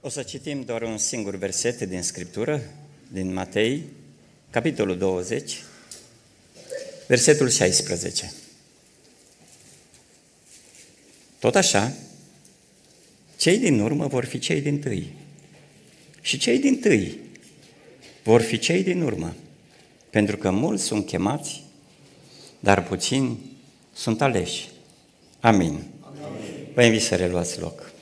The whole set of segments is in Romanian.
O să citim doar un singur verset din Scriptură, din Matei, capitolul 20, versetul 16. Tot așa, cei din urmă vor fi cei din tâi și cei din tâi vor fi cei din urmă, pentru că mulți sunt chemați, dar puțini sunt aleși. Amin. Amin. Vă invit să reluați loc.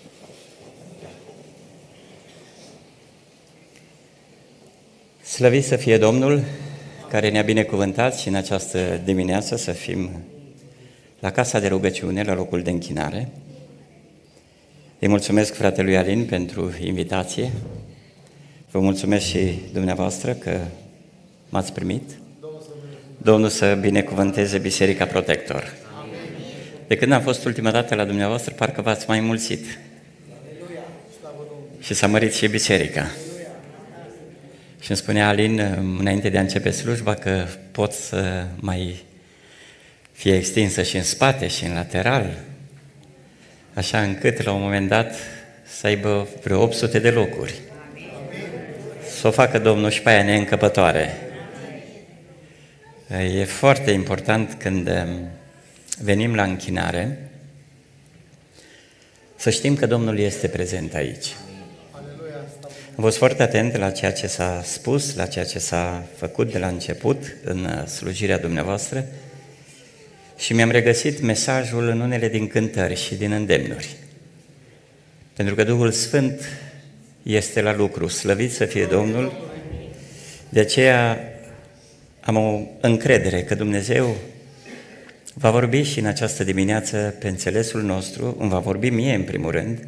Slăvit să fie Domnul care ne-a binecuvântat și în această dimineață să fim la casa de rugăciune, la locul de închinare. Îi mulțumesc fratelui Alin pentru invitație. Vă mulțumesc și dumneavoastră că m-ați primit. Domnul să binecuvânteze Biserica Protector. De când am fost ultima dată la dumneavoastră, parcă v-ați mai mulțit. Și s-a mărit și biserica. Și îmi spunea Alin, înainte de a începe slujba, că pot să mai fie extinsă și în spate și în lateral, așa încât la un moment dat să aibă vreo 800 de locuri. Să o facă Domnul și pe aia neîncăpătoare. E foarte important când um, venim la închinare să știm că Domnul este prezent aici. Am fost foarte atent la ceea ce s-a spus, la ceea ce s-a făcut de la început în uh, slujirea dumneavoastră și mi-am regăsit mesajul în unele din cântări și din îndemnuri. Pentru că Duhul Sfânt este la lucru, slăvit să fie Domnul, de aceea am o încredere că Dumnezeu va vorbi și în această dimineață pe înțelesul nostru, îmi va vorbi mie în primul rând,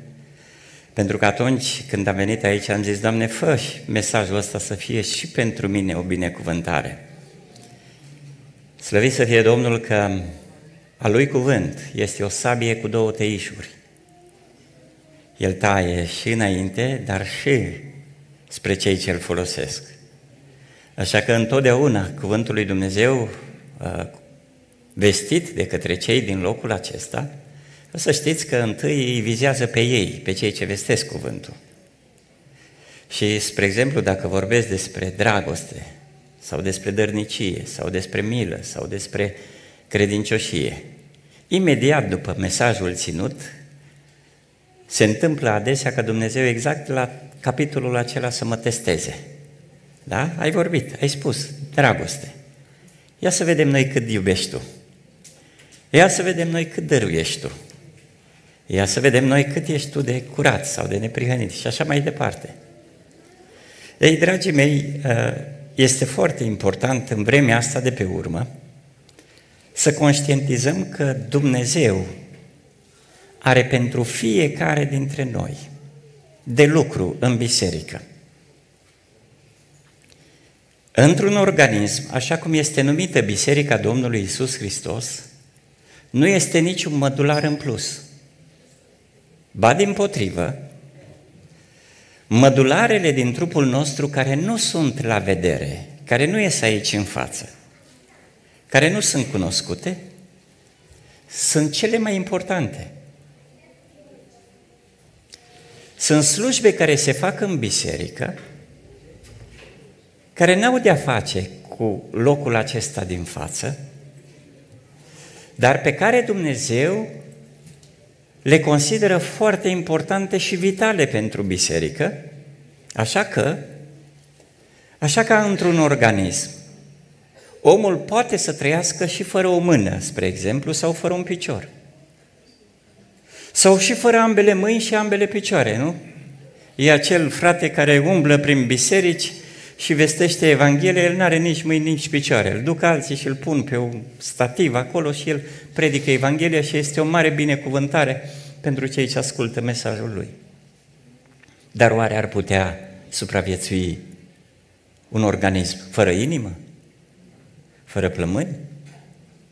pentru că atunci când am venit aici am zis, Doamne, fă mesajul ăsta să fie și pentru mine o binecuvântare. Slăvit să fie Domnul că a lui cuvânt este o sabie cu două teișuri. El taie și înainte, dar și spre cei ce îl folosesc. Așa că întotdeauna cuvântul lui Dumnezeu uh, vestit de către cei din locul acesta, să știți că întâi îi vizează pe ei, pe cei ce vestesc cuvântul. Și, spre exemplu, dacă vorbesc despre dragoste, sau despre dărnicie, sau despre milă, sau despre credincioșie, imediat după mesajul ținut, se întâmplă adesea că Dumnezeu exact la capitolul acela să mă testeze. Da? Ai vorbit, ai spus, dragoste. Ia să vedem noi cât iubești tu. Ia să vedem noi cât dăruiești tu. Ia să vedem noi cât ești tu de curat sau de neprihănit și așa mai departe. Ei, dragii mei, ă, este foarte important în vremea asta de pe urmă să conștientizăm că Dumnezeu are pentru fiecare dintre noi de lucru în biserică. Într-un organism, așa cum este numită Biserica Domnului Isus Hristos, nu este niciun mădular în plus. Ba din potrivă, mădularele din trupul nostru care nu sunt la vedere, care nu ies aici în față, care nu sunt cunoscute, sunt cele mai importante. Sunt slujbe care se fac în biserică, care n-au de-a face cu locul acesta din față, dar pe care Dumnezeu le consideră foarte importante și vitale pentru biserică, așa că, așa ca într-un organism, omul poate să trăiască și fără o mână, spre exemplu, sau fără un picior. Sau și fără ambele mâini și ambele picioare, nu? E acel frate care umblă prin biserici și vestește Evanghelia, el nu are nici mâini, nici picioare. Îl duc alții și îl pun pe un stativ acolo și el predică Evanghelia și este o mare binecuvântare pentru cei ce ascultă mesajul lui. Dar oare ar putea supraviețui un organism fără inimă? Fără plămâni?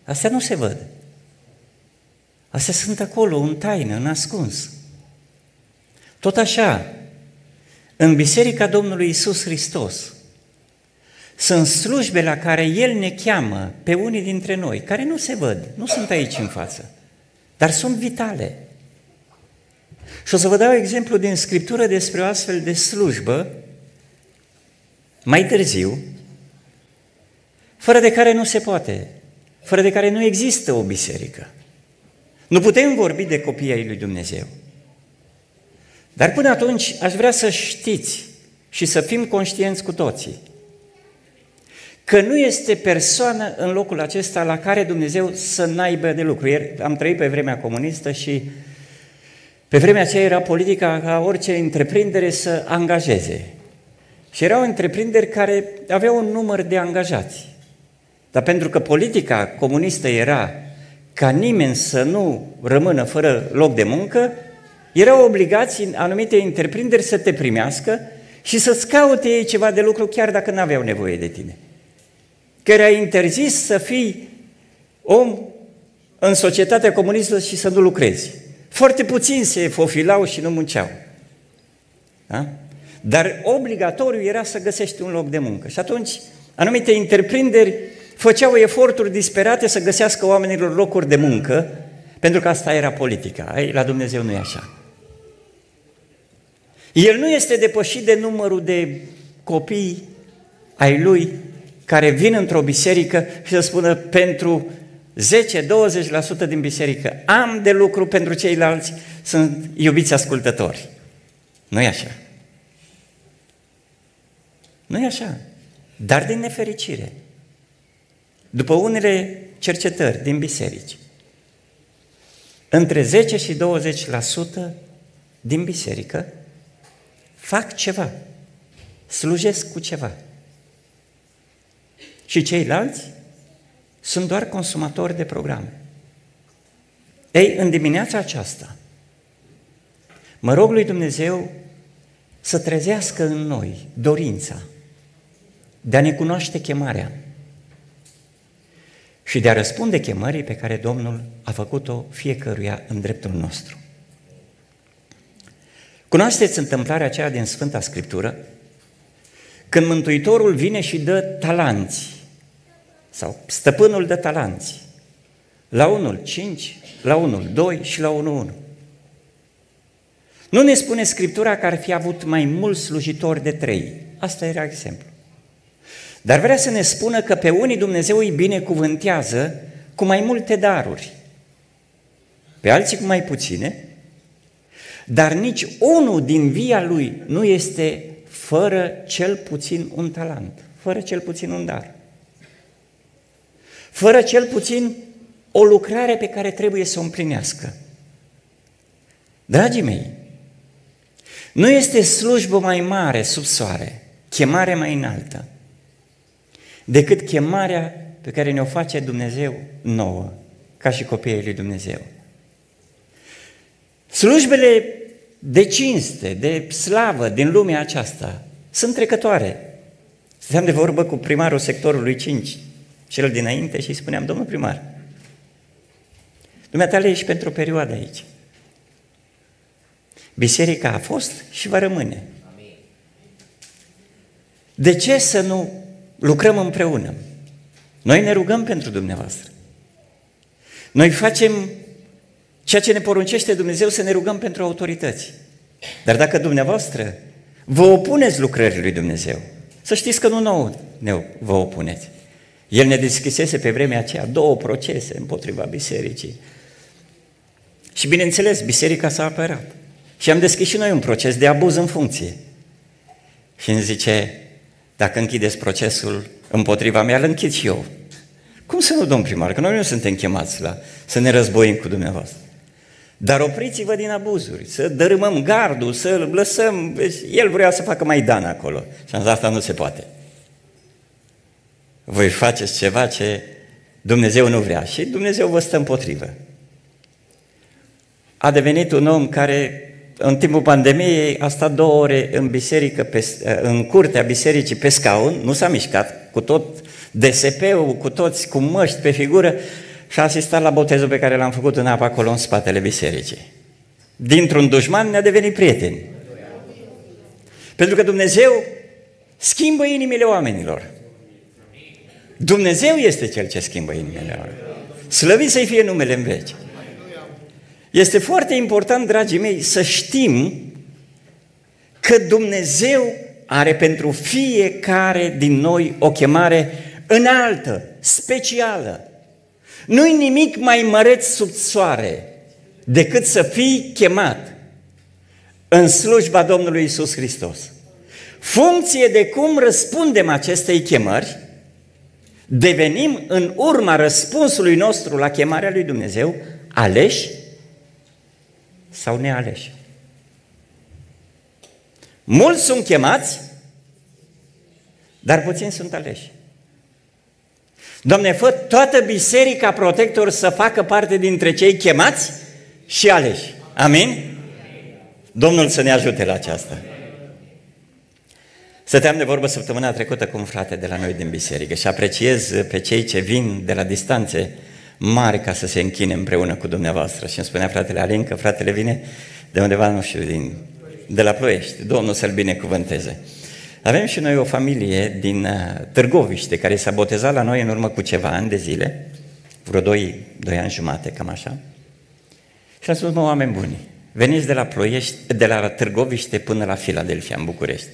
Astea nu se văd. Astea sunt acolo, în taină, în ascuns. Tot așa, în Biserica Domnului Isus Hristos, sunt slujbe la care El ne cheamă pe unii dintre noi, care nu se văd, nu sunt aici în față, dar sunt vitale. Și o să vă dau exemplu din Scriptură despre o astfel de slujbă, mai târziu, fără de care nu se poate, fără de care nu există o biserică. Nu putem vorbi de copiii ai lui Dumnezeu. Dar până atunci aș vrea să știți și să fim conștienți cu toții că nu este persoană în locul acesta la care Dumnezeu să n-aibă de lucru. Ieri am trăit pe vremea comunistă și pe vremea aceea era politica ca orice întreprindere să angajeze. Și erau întreprinderi care aveau un număr de angajați. Dar pentru că politica comunistă era ca nimeni să nu rămână fără loc de muncă, erau obligați în anumite întreprinderi să te primească și să-ți caute ei ceva de lucru chiar dacă nu aveau nevoie de tine. Că era interzis să fii om în societatea comunistă și să nu lucrezi. Foarte puțini se fofilau și nu munceau. Da? Dar obligatoriu era să găsești un loc de muncă. Și atunci, anumite întreprinderi făceau eforturi disperate să găsească oamenilor locuri de muncă, pentru că asta era politica. Ei, la Dumnezeu nu e așa. El nu este depășit de numărul de copii ai lui care vin într-o biserică și să spună pentru 10-20% din biserică am de lucru pentru ceilalți, sunt iubiți ascultători. nu e așa. nu e așa. Dar din nefericire, după unele cercetări din biserici, între 10 și 20% din biserică fac ceva, slujesc cu ceva. Și ceilalți sunt doar consumatori de programe. Ei, în dimineața aceasta, mă rog lui Dumnezeu să trezească în noi dorința de a ne cunoaște chemarea și de a răspunde chemării pe care Domnul a făcut-o fiecăruia în dreptul nostru. Cunoașteți întâmplarea aceea din Sfânta Scriptură? Când Mântuitorul vine și dă talanți, sau stăpânul dă talanți, la unul cinci, la unul doi și la unul unu. Nu ne spune Scriptura că ar fi avut mai mulți slujitori de trei. Asta era exemplu. Dar vrea să ne spună că pe unii Dumnezeu îi binecuvântează cu mai multe daruri, pe alții cu mai puține, dar nici unul din via lui nu este fără cel puțin un talent, fără cel puțin un dar, fără cel puțin o lucrare pe care trebuie să o împlinească. Dragii mei, nu este slujbă mai mare sub soare, chemare mai înaltă, decât chemarea pe care ne-o face Dumnezeu nouă, ca și copiii lui Dumnezeu. Slujbele de cinste, de slavă din lumea aceasta sunt trecătoare. Stăteam de vorbă cu primarul sectorului 5, cel dinainte, și îi spuneam, domnul primar, dumneata ești pentru o perioadă aici. Biserica a fost și va rămâne. De ce să nu lucrăm împreună. Noi ne rugăm pentru dumneavoastră. Noi facem ceea ce ne poruncește Dumnezeu să ne rugăm pentru autorități. Dar dacă dumneavoastră vă opuneți lucrării lui Dumnezeu, să știți că nu nouă ne vă opuneți. El ne deschisese pe vremea aceea două procese împotriva bisericii. Și bineînțeles, biserica s-a apărat. Și am deschis și noi un proces de abuz în funcție. Și îmi zice, dacă închideți procesul împotriva mea, îl închid și eu. Cum să nu, domn primar? Că noi nu suntem chemați la să ne războim cu dumneavoastră. Dar opriți-vă din abuzuri, să dărâmăm gardul, să lăsăm... Deci el vrea să facă mai dan acolo. Și am zis, asta nu se poate. Voi faceți ceva ce Dumnezeu nu vrea și Dumnezeu vă stă împotrivă. A devenit un om care în timpul pandemiei a stat două ore în biserică, pe, în curtea bisericii pe scaun, nu s-a mișcat, cu tot DSP-ul, cu toți cu măști pe figură și a asistat la botezul pe care l-am făcut în apă acolo în spatele bisericii. Dintr-un dușman ne-a devenit prieteni. Pentru că Dumnezeu schimbă inimile oamenilor. Dumnezeu este Cel ce schimbă inimile oamenilor. Slăvit să-i fie numele în veci. Este foarte important, dragii mei, să știm că Dumnezeu are pentru fiecare din noi o chemare înaltă, specială. Nu-i nimic mai măreț sub soare decât să fii chemat în slujba Domnului Isus Hristos. Funcție de cum răspundem acestei chemări, devenim în urma răspunsului nostru la chemarea lui Dumnezeu aleși sau nealeși. Mulți sunt chemați, dar puțini sunt aleși. Doamne, fă toată biserica protector să facă parte dintre cei chemați și aleși. Amin? Domnul să ne ajute la aceasta. Stăteam de vorbă săptămâna trecută cu un frate de la noi din biserică și apreciez pe cei ce vin de la distanțe mari ca să se închine împreună cu dumneavoastră. Și îmi spunea fratele Alin că fratele vine de undeva, nu știu, din, de la Ploiești. Domnul să-l binecuvânteze. Avem și noi o familie din uh, Târgoviște care s-a botezat la noi în urmă cu ceva ani de zile, vreo doi, doi ani jumate, cam așa. Și am spus, mă, oameni buni, veniți de la, Ploiești, de la Târgoviște până la Filadelfia, în București.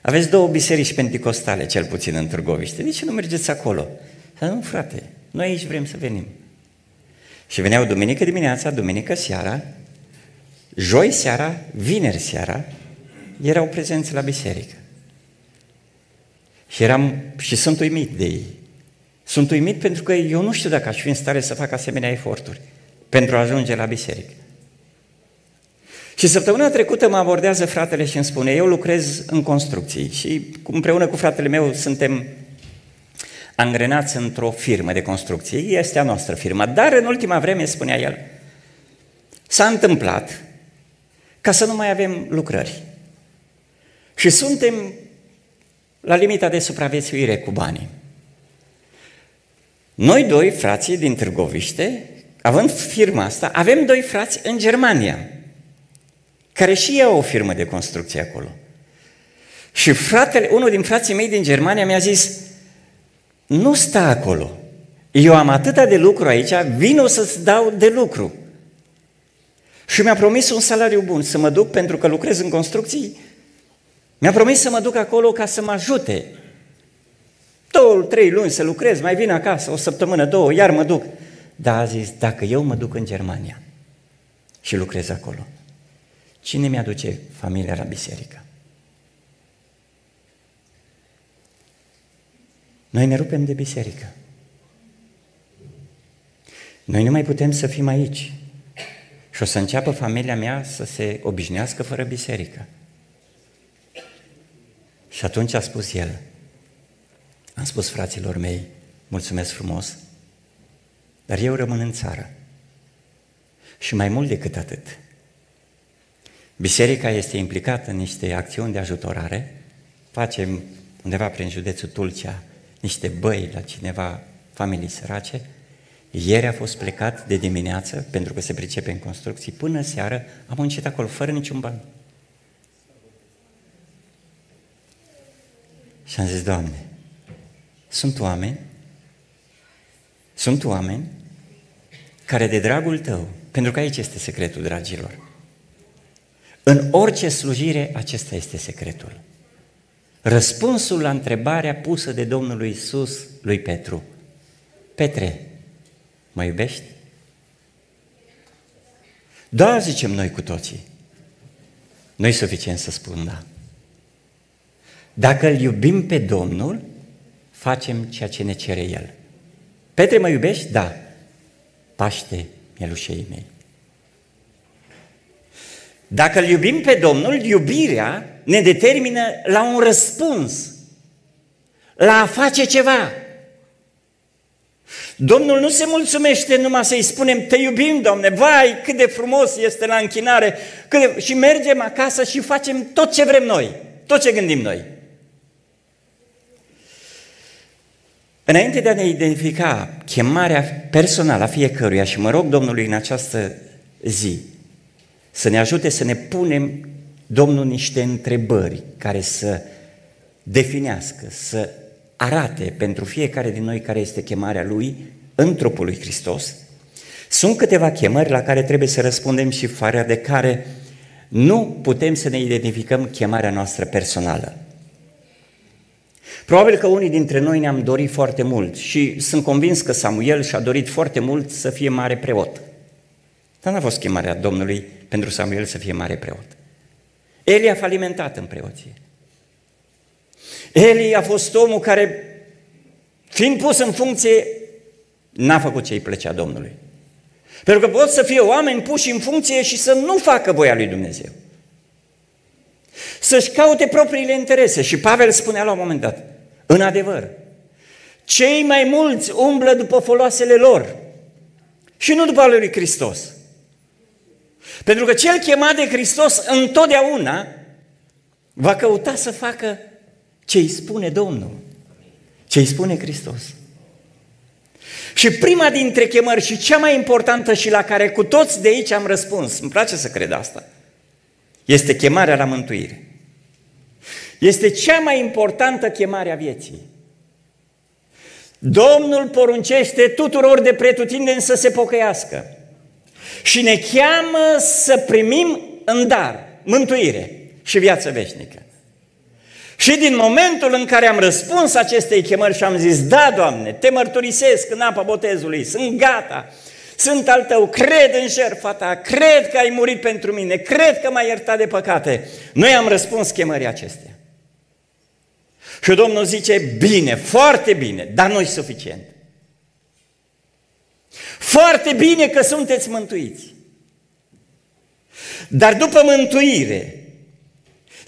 Aveți două biserici penticostale, cel puțin în Târgoviște. De ce nu mergeți acolo? Și nu, frate, noi aici vrem să venim. Și veneau duminică dimineața, duminică seara, joi seara, vineri seara, erau prezenți la biserică. Și eram, și sunt uimit de ei. Sunt uimit pentru că eu nu știu dacă aș fi în stare să fac asemenea eforturi pentru a ajunge la biserică. Și săptămâna trecută mă abordează fratele și îmi spune, eu lucrez în construcții și împreună cu fratele meu suntem angrenați într-o firmă de construcție. Este a noastră firmă. Dar în ultima vreme, spunea el, s-a întâmplat ca să nu mai avem lucrări. Și suntem la limita de supraviețuire cu banii. Noi doi, frații din Târgoviște, având firma asta, avem doi frați în Germania, care și ei au o firmă de construcție acolo. Și fratele, unul din frații mei din Germania mi-a zis, nu sta acolo. Eu am atâta de lucru aici, vin o să-ți dau de lucru. Și mi-a promis un salariu bun, să mă duc pentru că lucrez în construcții. Mi-a promis să mă duc acolo ca să mă ajute. Două, trei luni să lucrez, mai vin acasă, o săptămână, două, iar mă duc. Dar a zis, dacă eu mă duc în Germania și lucrez acolo, cine mi-aduce familia la biserică? Noi ne rupem de biserică. Noi nu mai putem să fim aici. Și o să înceapă familia mea să se obișnuiască fără biserică. Și atunci a spus el, am spus fraților mei, mulțumesc frumos, dar eu rămân în țară. Și mai mult decât atât, biserica este implicată în niște acțiuni de ajutorare, facem undeva prin județul Tulcea niște băi la cineva, familii sărace, ieri a fost plecat de dimineață, pentru că se pricepe în construcții, până seară am muncit acolo, fără niciun ban. Și am zis, Doamne, sunt oameni, sunt oameni care de dragul Tău, pentru că aici este secretul, dragilor, în orice slujire, acesta este secretul. Răspunsul la întrebarea pusă de Domnul Iisus lui Petru. Petre, mă iubești? Da, zicem noi cu toții. Nu e suficient să spun da. Dacă îl iubim pe Domnul, facem ceea ce ne cere El. Petre, mă iubești? Da. Paște mielușei mei. Dacă îl iubim pe Domnul, iubirea ne determină la un răspuns, la a face ceva. Domnul nu se mulțumește numai să-i spunem, te iubim, Doamne, vai, cât de frumos este la închinare, cât de... și mergem acasă și facem tot ce vrem noi, tot ce gândim noi. Înainte de a ne identifica chemarea personală a fiecăruia și mă rog Domnului în această zi să ne ajute să ne punem Domnul niște întrebări care să definească, să arate pentru fiecare din noi care este chemarea Lui în trupul lui Hristos, Sunt câteva chemări la care trebuie să răspundem și fără de care nu putem să ne identificăm chemarea noastră personală. Probabil că unii dintre noi ne-am dorit foarte mult și sunt convins că Samuel și-a dorit foarte mult să fie mare preot. Dar n-a fost chemarea Domnului pentru Samuel să fie mare preot. Eli a falimentat în preoție. Eli a fost omul care, fiind pus în funcție, n-a făcut ce îi plăcea Domnului. Pentru că pot să fie oameni puși în funcție și să nu facă voia lui Dumnezeu. Să-și caute propriile interese. Și Pavel spunea la un moment dat, în adevăr, cei mai mulți umblă după foloasele lor și nu după ale lui Hristos. Pentru că cel chemat de Hristos întotdeauna va căuta să facă ce îi spune Domnul, ce îi spune Hristos. Și prima dintre chemări și cea mai importantă și la care cu toți de aici am răspuns, îmi place să cred asta, este chemarea la mântuire. Este cea mai importantă chemare a vieții. Domnul poruncește tuturor de pretutindeni să se pocăiască și ne cheamă să primim în dar mântuire și viață veșnică. Și din momentul în care am răspuns acestei chemări și am zis, da, Doamne, te mărturisesc în apa botezului, sunt gata, sunt al tău, cred în șerfa ta, cred că ai murit pentru mine, cred că m-ai iertat de păcate. Noi am răspuns chemării acestea. Și Domnul zice, bine, foarte bine, dar nu suficient. Foarte bine că sunteți mântuiți. Dar după mântuire,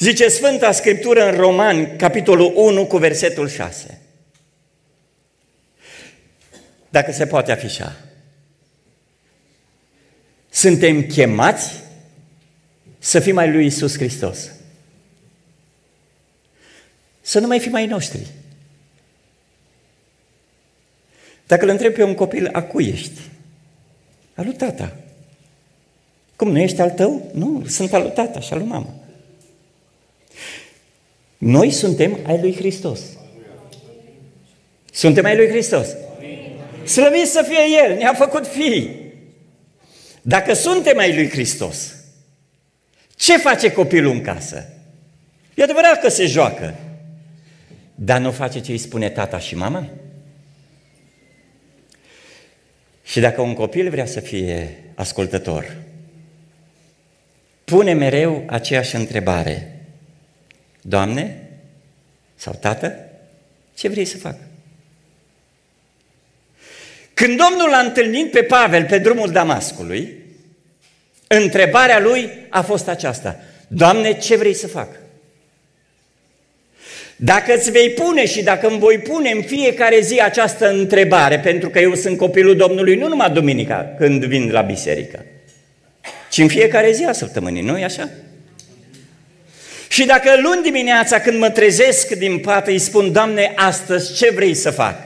Zice Sfânta Scriptură în Romani, capitolul 1, cu versetul 6. Dacă se poate afișa. Suntem chemați să fim mai lui Isus Hristos. Să nu mai fim mai noștri. Dacă îl întrebi pe un copil, a cui ești? Al lui tata. Cum, nu ești al tău? Nu, sunt al lui tata și al lui mama. Noi suntem ai lui Hristos. Suntem ai lui Hristos. Slăvit să fie El, ne-a făcut fii. Dacă suntem ai lui Hristos, ce face copilul în casă? E adevărat că se joacă, dar nu face ce îi spune tata și mama? Și dacă un copil vrea să fie ascultător, pune mereu aceeași întrebare. Doamne sau Tată, ce vrei să fac? Când Domnul l-a întâlnit pe Pavel pe drumul Damascului, întrebarea lui a fost aceasta. Doamne, ce vrei să fac? Dacă îți vei pune și dacă îmi voi pune în fiecare zi această întrebare, pentru că eu sunt copilul Domnului nu numai duminica când vin la biserică, ci în fiecare zi a săptămânii, nu-i așa? Și dacă luni dimineața când mă trezesc din pat îi spun, Doamne, astăzi ce vrei să fac?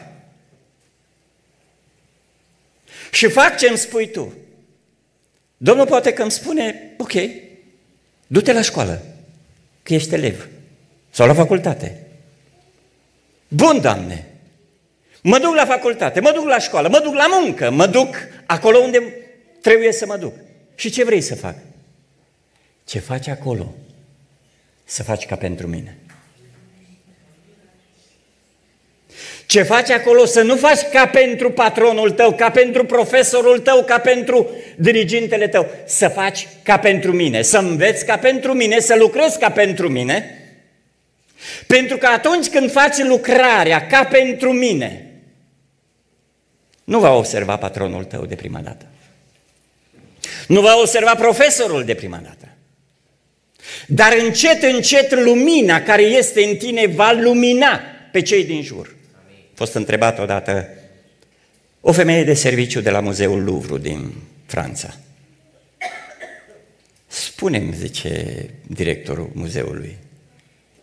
Și fac ce îmi spui Tu. Domnul poate că îmi spune, ok, du-te la școală, că ești elev, sau la facultate. Bun, Doamne, mă duc la facultate, mă duc la școală, mă duc la muncă, mă duc acolo unde trebuie să mă duc. Și ce vrei să fac? Ce faci acolo? să faci ca pentru mine. Ce faci acolo să nu faci ca pentru patronul tău, ca pentru profesorul tău, ca pentru dirigintele tău, să faci ca pentru mine, să înveți ca pentru mine, să lucrezi ca pentru mine, pentru că atunci când faci lucrarea ca pentru mine, nu va observa patronul tău de prima dată. Nu va observa profesorul de prima dată. Dar încet, încet lumina care este în tine va lumina pe cei din jur. A fost întrebat odată o femeie de serviciu de la Muzeul Louvre din Franța. Spune-mi, zice directorul muzeului,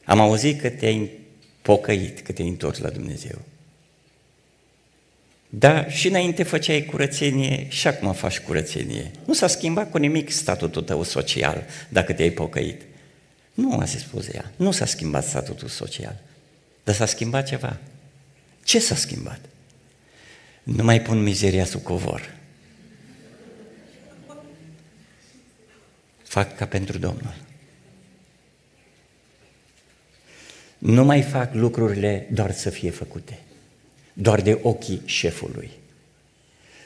am auzit că te-ai pocăit, că te-ai întors la Dumnezeu. Da, și înainte făceai curățenie și acum faci curățenie. Nu s-a schimbat cu nimic statutul tău social dacă te-ai pocăit. Nu, a spus ea, nu s-a schimbat statutul social. Dar s-a schimbat ceva. Ce s-a schimbat? Nu mai pun mizeria sub covor. Fac ca pentru Domnul. Nu mai fac lucrurile doar să fie făcute, doar de ochii șefului.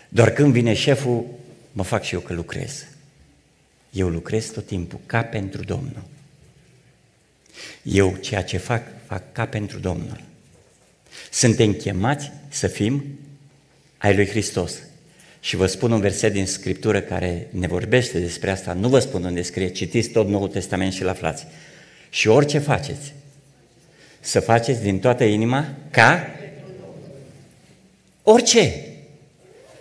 Doar când vine șeful, mă fac și eu că lucrez. Eu lucrez tot timpul ca pentru Domnul. Eu ceea ce fac, fac ca pentru Domnul. Suntem chemați să fim ai lui Hristos. Și vă spun un verset din Scriptură care ne vorbește despre asta, nu vă spun unde scrie, citiți tot Noul Testament și-l aflați. Și orice faceți, să faceți din toată inima ca orice.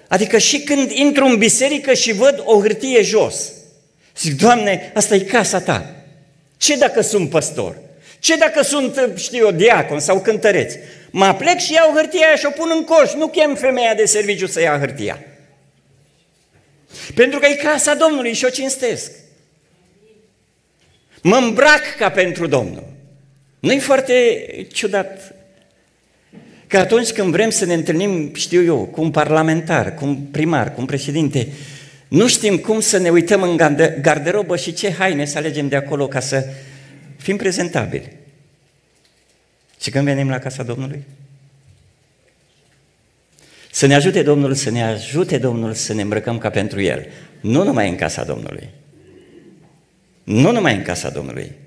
Adică și când intru în biserică și văd o hârtie jos, zic, Doamne, asta e casa Ta. Ce dacă sunt păstor? Ce dacă sunt, știu eu, diacon sau cântăreț? Mă plec și iau hârtia aia și o pun în coș, nu chem femeia de serviciu să ia hârtia. Pentru că e casa Domnului și o cinstesc. Mă îmbrac ca pentru Domnul. Nu-i foarte ciudat că atunci când vrem să ne întâlnim, știu eu, cu un parlamentar, cu un primar, cu un președinte, nu știm cum să ne uităm în garderobă și ce haine să alegem de acolo ca să fim prezentabili. Și când venim la casa Domnului? Să ne ajute Domnul, să ne ajute Domnul să ne îmbrăcăm ca pentru El. Nu numai în casa Domnului. Nu numai în casa Domnului.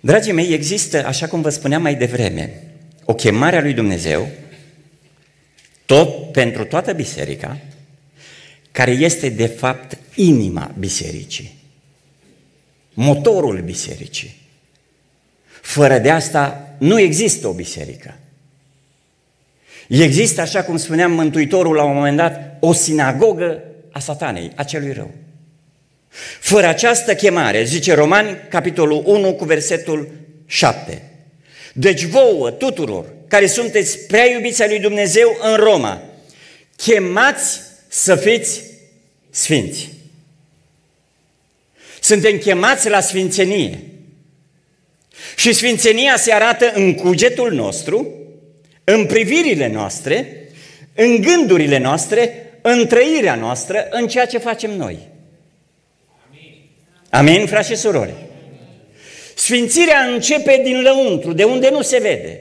Dragii mei, există, așa cum vă spuneam mai devreme, o chemare a lui Dumnezeu, tot pentru toată biserica, care este de fapt inima bisericii, motorul bisericii. Fără de asta nu există o biserică. Există, așa cum spuneam Mântuitorul la un moment dat, o sinagogă a satanei, a celui rău. Fără această chemare, zice Romani, capitolul 1 cu versetul 7. Deci vouă tuturor care sunteți prea iubiți al lui Dumnezeu în Roma, chemați să fiți sfinți. Suntem chemați la sfințenie. Și sfințenia se arată în cugetul nostru, în privirile noastre, în gândurile noastre, în trăirea noastră, în ceea ce facem noi. Amin, Amin frați și surori? Sfințirea începe din lăuntru, de unde nu se vede.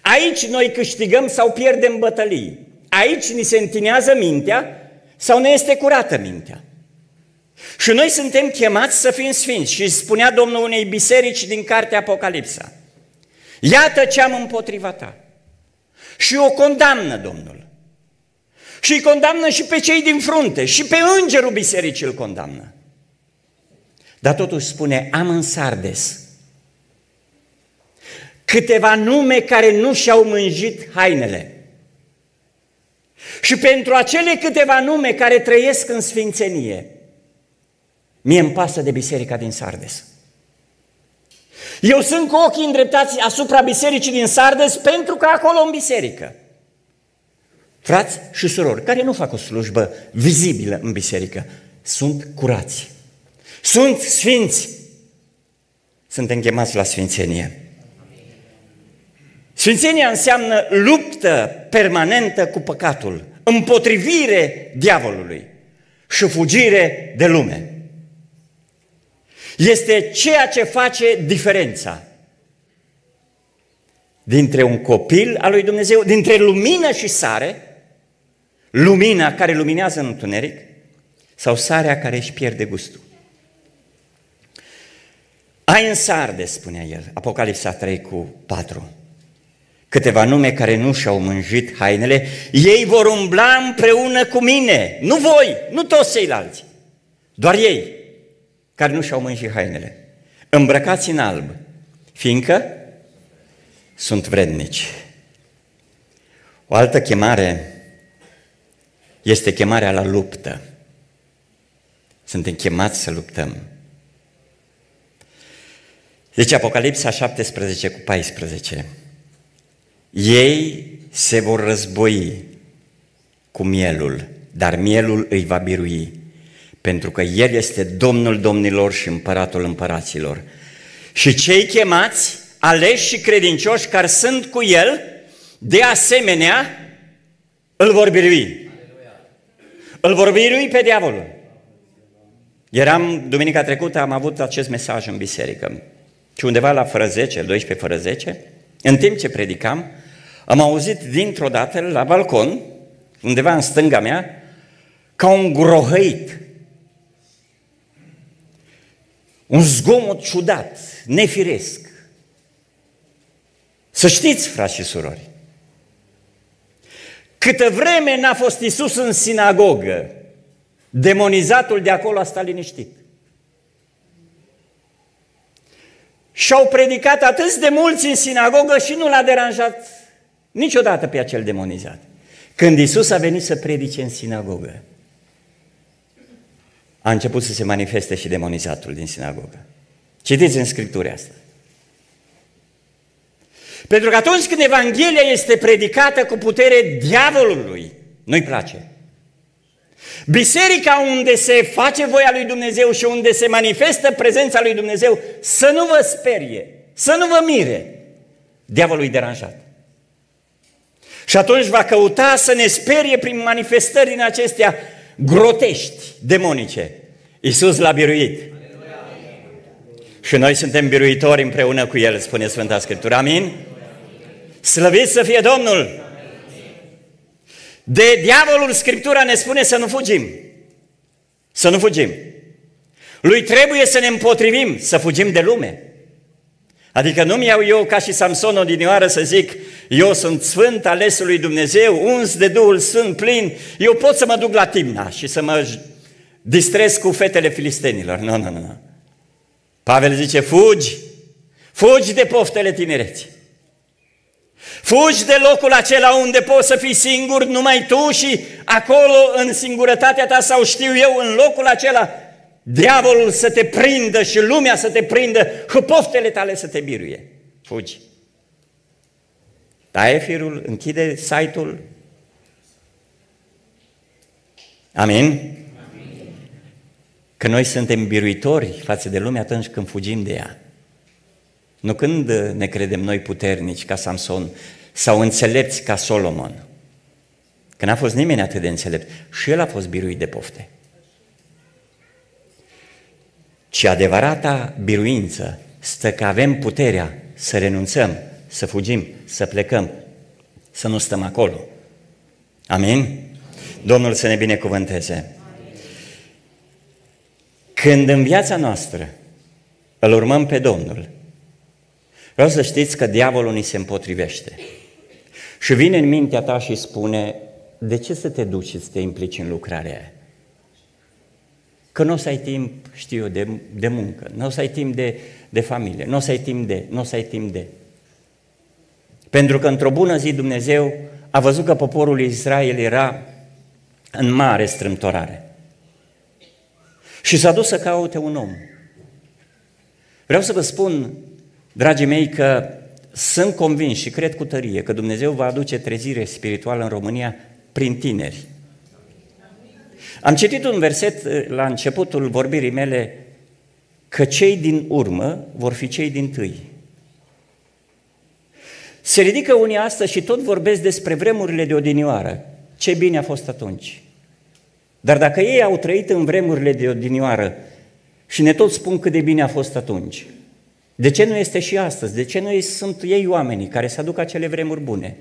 Aici noi câștigăm sau pierdem bătălii. Aici ni se întinează mintea sau ne este curată mintea. Și noi suntem chemați să fim sfinți. Și spunea Domnul unei biserici din cartea Apocalipsa. Iată ce am împotriva ta. Și o condamnă Domnul. Și îi condamnă și pe cei din frunte, și pe îngerul bisericii îl condamnă. Dar totuși spune, am în Sardes câteva nume care nu și-au mânjit hainele. Și pentru acele câteva nume care trăiesc în sfințenie, mie îmi pasă de biserica din Sardes. Eu sunt cu ochii îndreptați asupra bisericii din Sardes pentru că acolo în biserică. Frați și surori, care nu fac o slujbă vizibilă în biserică, sunt curați. Sunt sfinți. Suntem chemați la sfințenie. Sfințenia înseamnă luptă permanentă cu păcatul, împotrivire diavolului și fugire de lume. Este ceea ce face diferența dintre un copil al lui Dumnezeu, dintre lumină și sare, lumina care luminează în întuneric, sau sarea care își pierde gustul. Ai în sarde, spunea el, Apocalipsa 3 cu 4 câteva nume care nu și-au mânjit hainele, ei vor umbla împreună cu mine, nu voi, nu toți ceilalți, doar ei care nu și-au mânjit hainele, îmbrăcați în alb, fiindcă sunt vrednici. O altă chemare este chemarea la luptă. Suntem chemați să luptăm. Deci Apocalipsa 17 cu 14. Ei se vor război cu mielul, dar mielul îi va birui, pentru că El este Domnul domnilor și Împăratul împăraților. Și cei chemați, aleși și credincioși care sunt cu El, de asemenea, îl vor birui. Îl vor birui pe diavolul. Eram, duminica trecută, am avut acest mesaj în biserică. Și undeva la fără 10, 12 fără 10, în timp ce predicam, am auzit dintr-o dată la balcon, undeva în stânga mea, ca un grohăit. Un zgomot ciudat, nefiresc. Să știți, frați și surori, câtă vreme n-a fost Isus în sinagogă, demonizatul de acolo a stat liniștit. Și au predicat atât de mulți în sinagogă și nu l-a deranjat niciodată pe acel demonizat. Când Isus a venit să predice în sinagogă, a început să se manifeste și demonizatul din sinagogă. Citiți în Scriptura asta. Pentru că atunci când Evanghelia este predicată cu putere diavolului, nu-i place. Biserica unde se face voia lui Dumnezeu și unde se manifestă prezența lui Dumnezeu, să nu vă sperie, să nu vă mire. Diavolul e deranjat. Și atunci va căuta să ne sperie prin manifestări din acestea grotești, demonice. Iisus l-a biruit. Și noi suntem biruitori împreună cu El, spune Sfânta Scriptură. Amin? Slăvit să fie Domnul! De diavolul Scriptura ne spune să nu fugim. Să nu fugim. Lui trebuie să ne împotrivim, să fugim de lume. Adică nu-mi iau eu ca și Samson odinioară să zic, eu sunt sfânt alesul lui Dumnezeu, uns de Duhul Sfânt plin, eu pot să mă duc la Timna și să mă distrez cu fetele filistenilor. Nu, nu, nu. Pavel zice, fugi, fugi de poftele tinereții. Fugi de locul acela unde poți să fii singur numai tu și acolo în singurătatea ta sau știu eu în locul acela diavolul să te prindă și lumea să te prindă și poftele tale să te biruie. Fugi. Taie firul, închide site-ul. Amin? Că noi suntem biruitori față de lume atunci când fugim de ea. Nu când ne credem noi puternici ca Samson sau înțelepți ca Solomon. Că n-a fost nimeni atât de înțelept. Și el a fost biruit de pofte. Ci adevărata biruință stă că avem puterea să renunțăm, să fugim, să plecăm, să nu stăm acolo. Amin? Domnul să ne binecuvânteze. Când în viața noastră îl urmăm pe Domnul, vreau să știți că diavolul ni se împotrivește. Și vine în mintea ta și spune, de ce să te duci și să te implici în lucrarea aia? Că nu o să ai timp, știu eu, de, de muncă, nu o să ai timp de, de familie, nu o să ai timp de, nu o să ai timp de. Pentru că într-o bună zi Dumnezeu a văzut că poporul Israel era în mare strâmtorare. Și s-a dus să caute un om. Vreau să vă spun, dragii mei, că sunt convins și cred cu tărie că Dumnezeu va aduce trezire spirituală în România prin tineri. Am citit un verset uh, la începutul vorbirii mele că cei din urmă vor fi cei din tâi. Se ridică unii astăzi și tot vorbesc despre vremurile de odinioară. Ce bine a fost atunci. Dar dacă ei au trăit în vremurile de odinioară și ne tot spun cât de bine a fost atunci, de ce nu este și astăzi? De ce nu sunt ei oamenii care să aducă acele vremuri bune?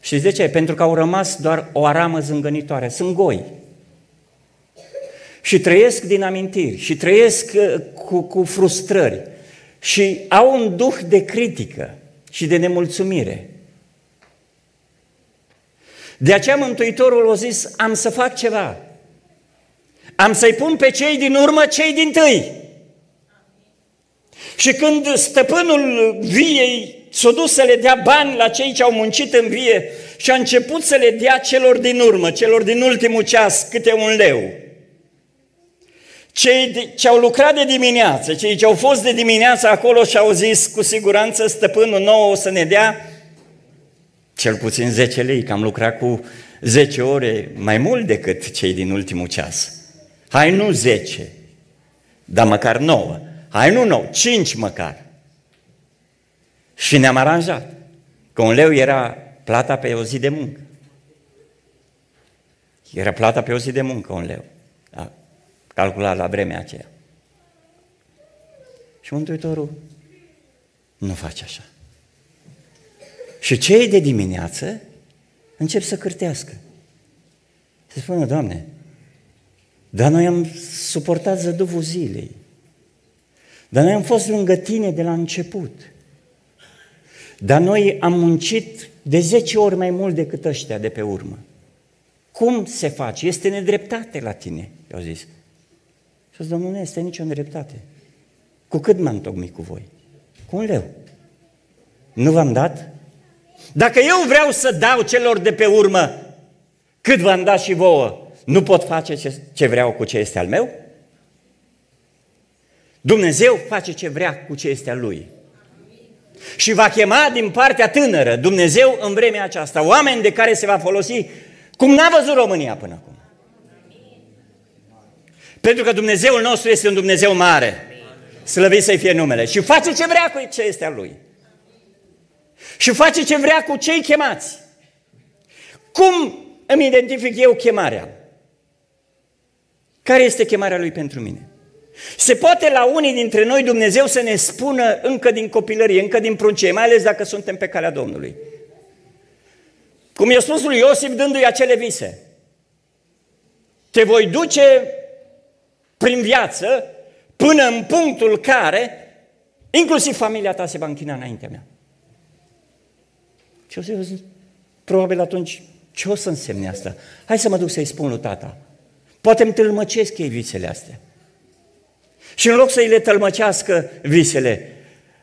Și de ce? Pentru că au rămas doar o aramă zângănitoare. Sunt goi. Și trăiesc din amintiri, și trăiesc uh, cu, cu frustrări, și au un duh de critică și de nemulțumire. De aceea Mântuitorul a zis, am să fac ceva. Am să-i pun pe cei din urmă cei din tâi. Și când stăpânul viei s-a dus să le dea bani la cei ce au muncit în vie și a început să le dea celor din urmă, celor din ultimul ceas, câte un leu. Cei ce au lucrat de dimineață, cei ce au fost de dimineață acolo și au zis cu siguranță stăpânul nou o să ne dea cel puțin 10 lei, că am lucrat cu 10 ore mai mult decât cei din ultimul ceas. Hai nu 10, dar măcar 9. Hai nu 9, 5 măcar. Și ne-am aranjat. Că un leu era plata pe o zi de muncă. Era plata pe o zi de muncă, un leu. Da. calculat la vremea aceea. Și Mântuitorul nu face așa. Și cei de dimineață încep să cârtească. Se spune, Doamne, dar noi am suportat zăduvul zilei. Dar noi am fost lângă Tine de la început. Dar noi am muncit de 10 ori mai mult decât ăștia de pe urmă. Cum se face? Este nedreptate la tine, i-au zis. Și zis, Domnul, nu este nicio nedreptate. Cu cât m-am tocmit cu voi? Cu un leu. Nu v-am dat? Dacă eu vreau să dau celor de pe urmă cât v-am dat și vouă, nu pot face ce, ce vreau cu ce este al meu? Dumnezeu face ce vrea cu ce este al Lui. Și va chema din partea tânără Dumnezeu în vremea aceasta oameni de care se va folosi cum n-a văzut România până acum. Pentru că Dumnezeul nostru este un Dumnezeu mare. Slăvit să-i fie numele. Și face ce vrea cu ce este al Lui. Și face ce vrea cu cei chemați. Cum îmi identific eu chemarea? Care este chemarea Lui pentru mine? Se poate la unii dintre noi Dumnezeu să ne spună încă din copilărie, încă din pruncei, mai ales dacă suntem pe calea Domnului. Cum i-a spus lui Iosif dându-i acele vise. Te voi duce prin viață până în punctul care inclusiv familia ta se va închina înaintea mea. Și Iosif a zis, probabil atunci, ce o să însemne asta? Hai să mă duc să-i spun lui tata. Poate îmi tâlmăcesc ei visele astea. Și în loc să-i le tălmăcească visele,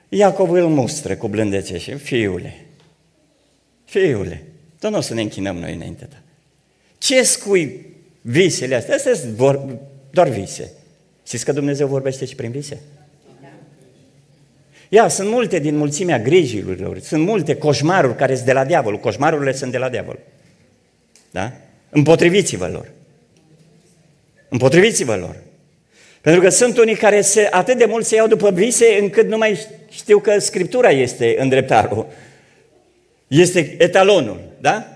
Iacov îl mustră cu blândețe și fiule, fiule, tot nu o să ne închinăm noi înainte ta. Ce scui visele astea? Astea sunt doar vise. Știți că Dumnezeu vorbește și prin vise? Ia, sunt multe din mulțimea grijilor, sunt multe coșmaruri care sunt de la diavol, coșmarurile sunt de la diavol. Da? Împotriviți-vă lor. Împotriviți-vă lor. Pentru că sunt unii care se, atât de mult se iau după vise încât nu mai știu că Scriptura este îndreptarul. Este etalonul, da?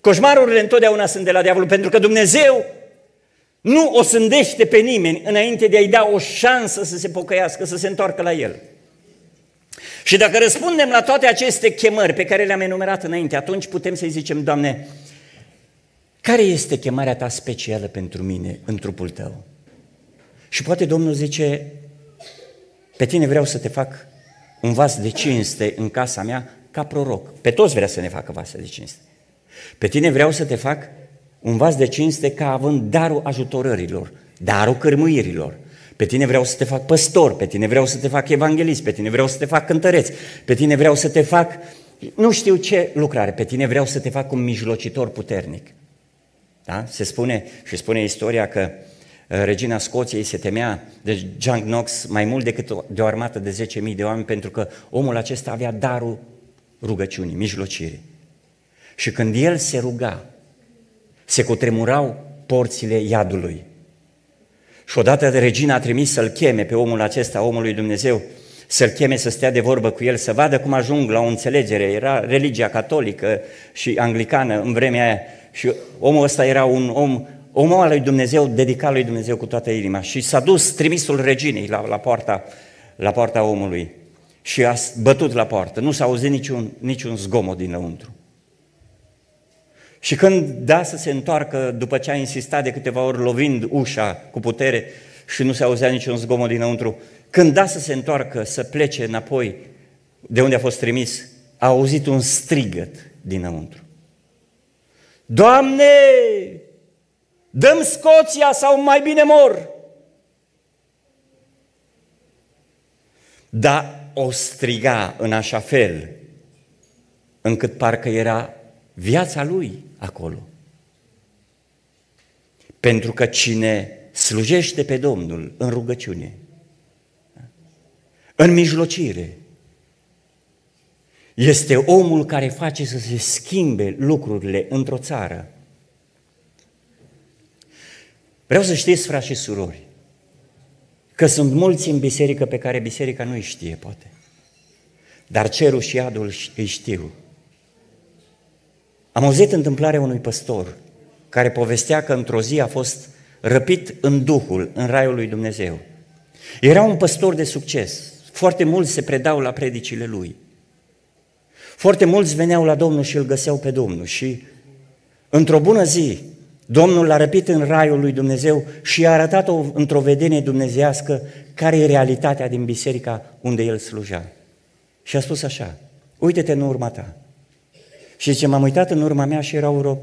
Coșmarurile întotdeauna sunt de la diavolul, pentru că Dumnezeu nu o sândește pe nimeni înainte de a-i da o șansă să se pocăiască, să se întoarcă la El. Și dacă răspundem la toate aceste chemări pe care le-am enumerat înainte, atunci putem să-i zicem, Doamne, care este chemarea Ta specială pentru mine în trupul Tău? Și poate Domnul zice, pe tine vreau să te fac un vas de cinste în casa mea ca proroc. Pe toți vrea să ne facă vase de cinste. Pe tine vreau să te fac un vas de cinste ca având darul ajutorărilor, darul cărmuirilor. Pe tine vreau să te fac păstor, pe tine vreau să te fac evanghelist, pe tine vreau să te fac cântăreț, pe tine vreau să te fac nu știu ce lucrare, pe tine vreau să te fac un mijlocitor puternic. Da? Se spune și spune istoria că uh, regina Scoției se temea de John Knox mai mult decât de o armată de 10.000 de oameni pentru că omul acesta avea darul rugăciunii, mijlocirii. Și când el se ruga, se cutremurau porțile iadului. Și odată de regina a trimis să-l cheme pe omul acesta, omul lui Dumnezeu, să-l cheme să stea de vorbă cu el, să vadă cum ajung la o înțelegere. Era religia catolică și anglicană în vremea aia și omul ăsta era un om, om al lui Dumnezeu, dedicat lui Dumnezeu cu toată inima. Și s-a dus trimisul reginei la, la, poarta, la poarta omului și a bătut la poartă. Nu s-a auzit niciun, niciun zgomot dinăuntru. Și când da să se întoarcă, după ce a insistat de câteva ori lovind ușa cu putere și nu se auzea niciun zgomot dinăuntru, când da să se întoarcă, să plece înapoi de unde a fost trimis, a auzit un strigăt dinăuntru. Doamne, dăm Scoția sau mai bine mor! Dar o striga în așa fel încât parcă era viața lui acolo. Pentru că cine slujește pe Domnul în rugăciune, în mijlocire, este omul care face să se schimbe lucrurile într-o țară. Vreau să știți, frați și surori, că sunt mulți în biserică pe care biserica nu îi știe, poate. Dar cerul și iadul își știu. Am auzit întâmplarea unui păstor care povestea că într-o zi a fost răpit în Duhul, în Raiul lui Dumnezeu. Era un păstor de succes. Foarte mulți se predau la predicile lui. Foarte mulți veneau la Domnul și îl găseau pe Domnul și într-o bună zi Domnul l-a răpit în raiul lui Dumnezeu și i-a arătat-o într-o vedenie dumnezească care e realitatea din biserica unde el sluja. Și a spus așa, uite-te în urma ta. Și zice, m-am uitat în urma mea și erau vreo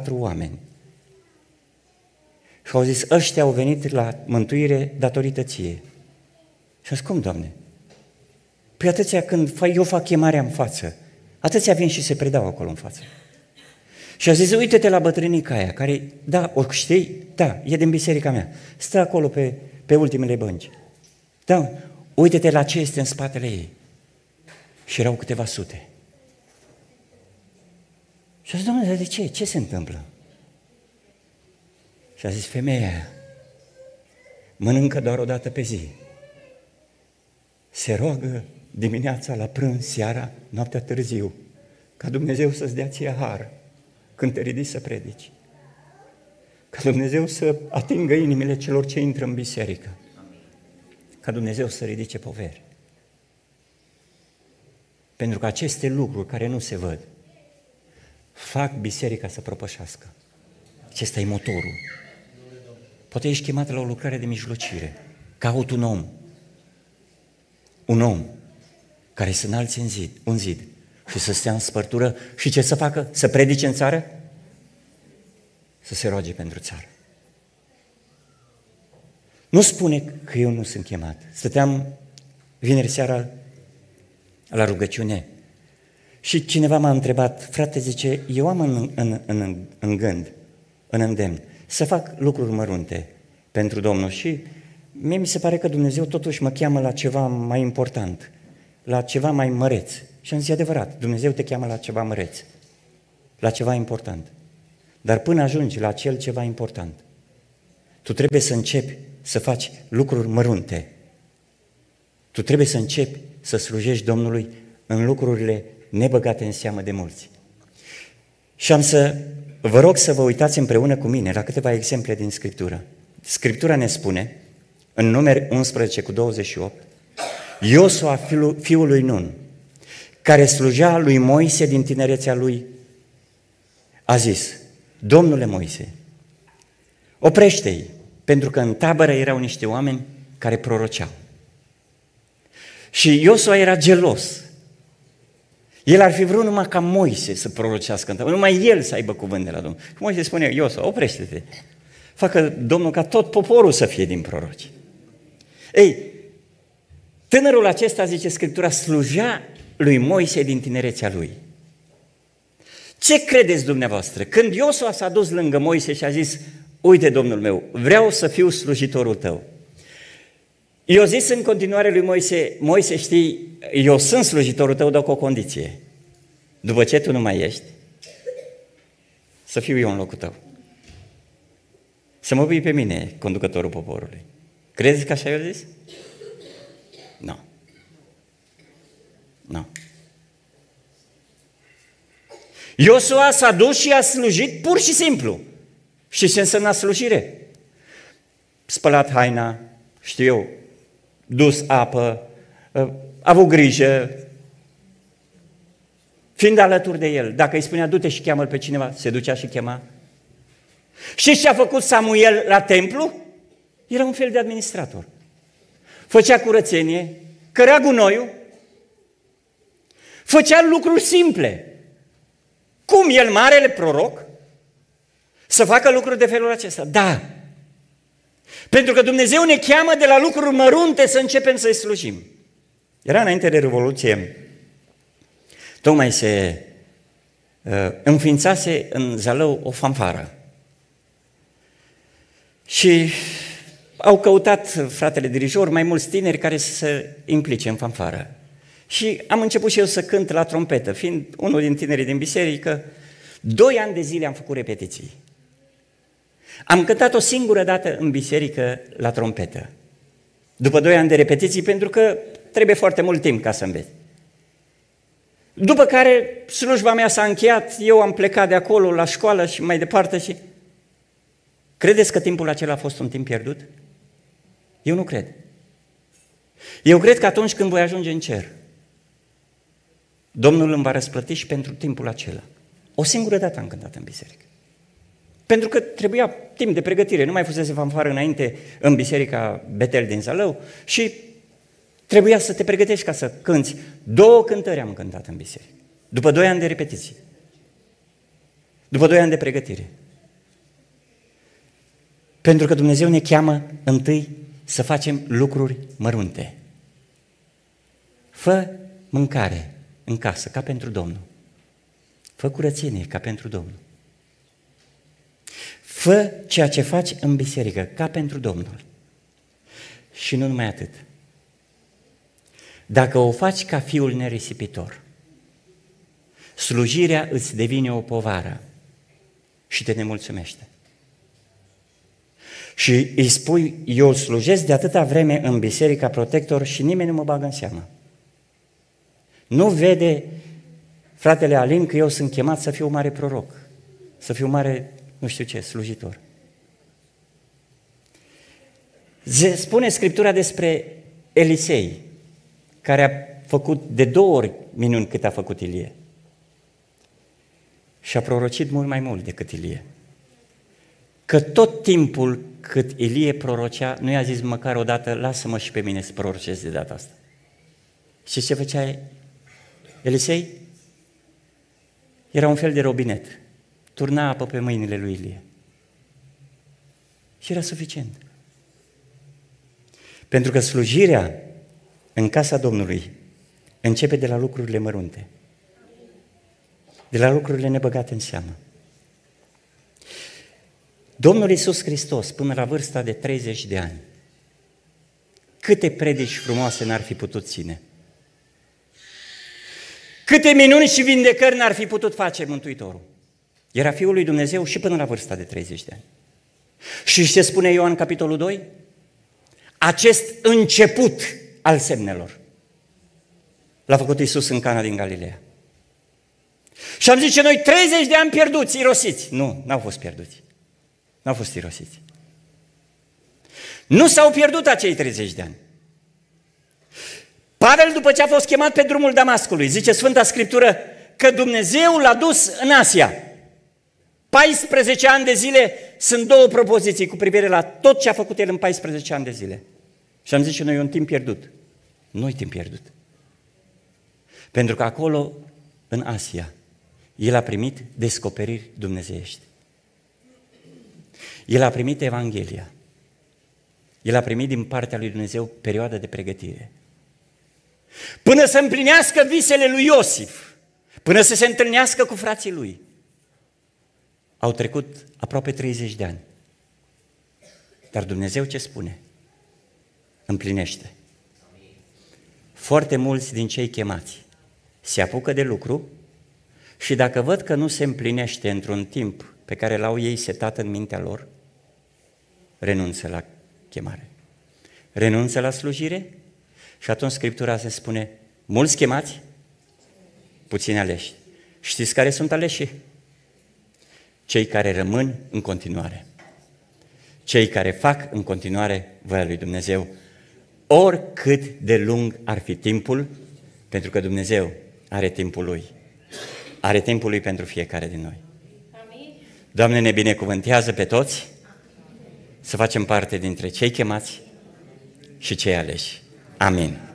3-4 oameni. Și au zis, ăștia au venit la mântuire datorită ție. Și a zis, cum, Doamne? Păi atâția când eu fac chemarea în față, atâția vin și se predau acolo în față. Și a zis, uite-te la bătrânica aia, care, da, o știi? Da, e din biserica mea. Stă acolo pe, pe ultimele bănci. Da, uite-te la ce este în spatele ei. Și erau câteva sute. Și a zis, domnule, de ce? Ce se întâmplă? Și a zis, femeia aia mănâncă doar o dată pe zi. Se roagă dimineața, la prânz, seara, noaptea târziu, ca Dumnezeu să-ți dea ție har când te ridici să predici. Ca Dumnezeu să atingă inimile celor ce intră în biserică. Ca Dumnezeu să ridice poveri. Pentru că aceste lucruri care nu se văd fac biserica să propășească. Acesta e motorul. Poate ești chemat la o lucrare de mijlocire. Caut un om. Un om care să înalți în zid, un zid și să stea în spărtură și ce să facă? Să predice în țară? Să se roage pentru țară. Nu spune că eu nu sunt chemat. Stăteam vineri seara la rugăciune și cineva m-a întrebat, frate, zice, eu am în, în, în, în gând, în îndemn, să fac lucruri mărunte pentru Domnul și mie mi se pare că Dumnezeu totuși mă cheamă la ceva mai important, la ceva mai măreț. Și am zis, adevărat, Dumnezeu te cheamă la ceva măreț, la ceva important. Dar până ajungi la cel ceva important, tu trebuie să începi să faci lucruri mărunte. Tu trebuie să începi să slujești Domnului în lucrurile nebăgate în seamă de mulți. Și am să vă rog să vă uitați împreună cu mine la câteva exemple din Scriptură. Scriptura ne spune, în numeri 11 cu 28, Iosua, fiul, fiul lui Nun, care slujea lui Moise din tinerețea lui, a zis, Domnule Moise, oprește-i, pentru că în tabără erau niște oameni care proroceau. Și Iosua era gelos. El ar fi vrut numai ca Moise să prorocească în tabără, numai el să aibă cuvânt de la Domnul. Și Moise spune, Iosua, oprește-te, facă Domnul ca tot poporul să fie din proroci. Ei, tânărul acesta, zice Scriptura, slujea lui Moise din tinerețea lui. Ce credeți dumneavoastră? Când Iosua s-a dus lângă Moise și a zis, uite, domnul meu, vreau să fiu slujitorul tău. Eu zis în continuare lui Moise, Moise, știi, eu sunt slujitorul tău, dar cu o condiție. După ce tu nu mai ești, să fiu eu în locul tău. Să mă pui pe mine, conducătorul poporului. Crezi că așa i-a zis? Nu. Nu. Iosua s-a dus și a slujit pur și simplu. Și ce înseamnă slujire? Spălat haina, știu eu, dus apă, a avut grijă, fiind alături de el. Dacă îi spunea, du-te și cheamă pe cineva, se ducea și chema. Și ce a făcut Samuel la templu? Era un fel de administrator. Făcea curățenie, cărea gunoiul, făcea lucruri simple. Cum el, marele proroc, să facă lucruri de felul acesta? Da. Pentru că Dumnezeu ne cheamă de la lucruri mărunte să începem să-i slujim. Era înainte de Revoluție, tocmai se uh, înființase în Zalău o fanfară. Și au căutat fratele dirijor mai mulți tineri care să se implice în fanfară. Și am început și eu să cânt la trompetă, fiind unul din tinerii din biserică, doi ani de zile am făcut repetiții. Am cântat o singură dată în biserică la trompetă. După doi ani de repetiții, pentru că trebuie foarte mult timp ca să înveți. După care slujba mea s-a încheiat, eu am plecat de acolo la școală și mai departe și... Credeți că timpul acela a fost un timp pierdut? Eu nu cred. Eu cred că atunci când voi ajunge în cer, Domnul îmi va răsplăti și pentru timpul acela. O singură dată am cântat în biserică. Pentru că trebuia timp de pregătire, nu mai fusese fanfară înainte în biserica Betel din Zalău și trebuia să te pregătești ca să cânți. Două cântări am cântat în biserică, după doi ani de repetiții, după doi ani de pregătire. Pentru că Dumnezeu ne cheamă întâi să facem lucruri mărunte. Fă mâncare în casă, ca pentru Domnul. Fă curățenie, ca pentru Domnul. Fă ceea ce faci în biserică, ca pentru Domnul. Și nu numai atât. Dacă o faci ca fiul nerisipitor, slujirea îți devine o povară și te nemulțumește. Și îi spui, eu slujesc de atâta vreme în biserica protector și nimeni nu mă bagă în seamă. Nu vede fratele Alin că eu sunt chemat să fiu mare proroc, să fiu mare, nu știu ce, slujitor. Spune Scriptura despre Elisei, care a făcut de două ori minuni cât a făcut Ilie. Și a prorocit mult mai mult decât Ilie. Că tot timpul cât Ilie prorocea, nu i-a zis măcar o dată, lasă-mă și pe mine să prorocesc de data asta. Și ce făcea Elisei? Era un fel de robinet. Turna apă pe mâinile lui Ilie. Și era suficient. Pentru că slujirea în casa Domnului începe de la lucrurile mărunte. De la lucrurile nebăgate în seamă. Domnul Iisus Hristos, până la vârsta de 30 de ani, câte predici frumoase n-ar fi putut ține? Câte minuni și vindecări n-ar fi putut face Mântuitorul? Era Fiul lui Dumnezeu și până la vârsta de 30 de ani. Și ce spune Ioan capitolul 2? Acest început al semnelor l-a făcut Iisus în Cana din Galileea. Și am zice noi 30 de ani pierduți, irosiți. Nu, n-au fost pierduți. N-au fost irosiți. Nu s-au pierdut acei 30 de ani. Pavel, după ce a fost chemat pe drumul Damascului, zice Sfânta Scriptură că Dumnezeu l-a dus în Asia. 14 ani de zile sunt două propoziții cu privire la tot ce a făcut el în 14 ani de zile. Și am zis și noi, un timp pierdut. Nu timp pierdut. Pentru că acolo, în Asia, el a primit descoperiri dumnezeiești. El a primit Evanghelia. El a primit din partea lui Dumnezeu perioada de pregătire. Până să împlinească visele lui Iosif, până să se întâlnească cu frații lui, au trecut aproape 30 de ani. Dar Dumnezeu ce spune? Împlinește. Foarte mulți din cei chemați se apucă de lucru și dacă văd că nu se împlinește într-un timp pe care l-au ei setat în mintea lor, renunță la chemare. Renunță la slujire și atunci Scriptura se spune, mulți chemați, puțini aleși. Știți care sunt aleși? Cei care rămân în continuare. Cei care fac în continuare voia lui Dumnezeu. Oricât de lung ar fi timpul, pentru că Dumnezeu are timpul Lui. Are timpul Lui pentru fiecare din noi. Doamne, ne binecuvântează pe toți să facem parte dintre cei chemați și cei aleși. Amin.